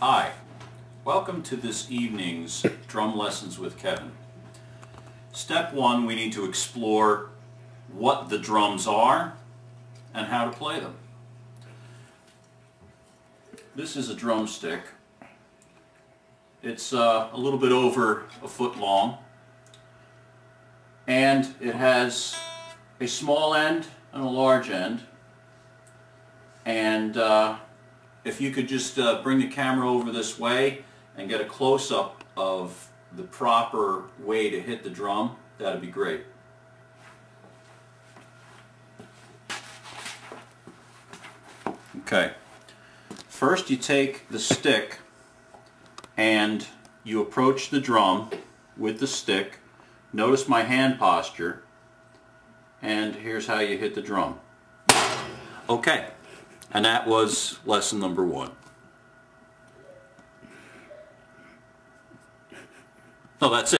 Hi, welcome to this evening's Drum Lessons with Kevin. Step one, we need to explore what the drums are and how to play them. This is a drumstick. It's uh, a little bit over a foot long and it has a small end and a large end and uh, if you could just uh, bring the camera over this way and get a close-up of the proper way to hit the drum, that'd be great. Okay, first you take the stick and you approach the drum with the stick. Notice my hand posture and here's how you hit the drum. Okay. And that was lesson number one. So that's it.